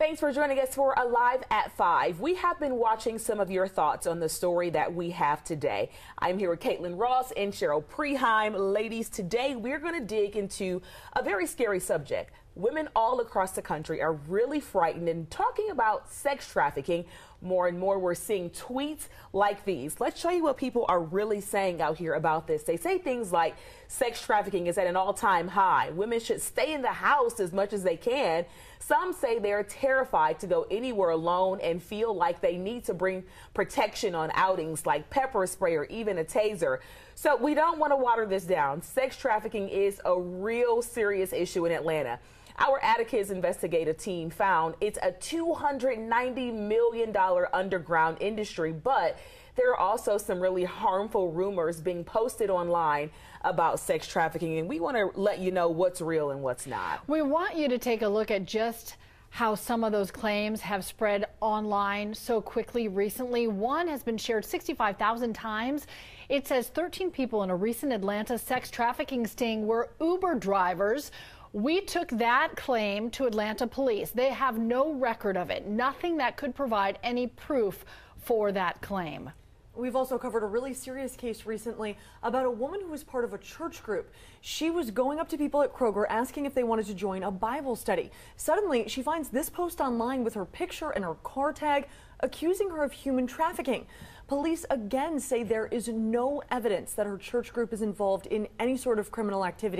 Thanks for joining us for Alive at 5. We have been watching some of your thoughts on the story that we have today. I'm here with Caitlin Ross and Cheryl Preheim. Ladies, today we're going to dig into a very scary subject. Women all across the country are really frightened and talking about sex trafficking. More and more, we're seeing tweets like these. Let's show you what people are really saying out here about this. They say things like sex trafficking is at an all time high. Women should stay in the house as much as they can. Some say they're terrified to go anywhere alone and feel like they need to bring protection on outings like pepper spray or even a taser. So we don't want to water this down. Sex trafficking is a real serious issue in Atlanta. Our Atticus investigative team found it's a $290 million underground industry, but there are also some really harmful rumors being posted online about sex trafficking, and we want to let you know what's real and what's not. We want you to take a look at just how some of those claims have spread online so quickly recently. One has been shared 65,000 times. It says 13 people in a recent Atlanta sex trafficking sting were Uber drivers we took that claim to Atlanta police. They have no record of it, nothing that could provide any proof for that claim. We've also covered a really serious case recently about a woman who was part of a church group. She was going up to people at Kroger asking if they wanted to join a Bible study. Suddenly, she finds this post online with her picture and her car tag accusing her of human trafficking. Police again say there is no evidence that her church group is involved in any sort of criminal activity.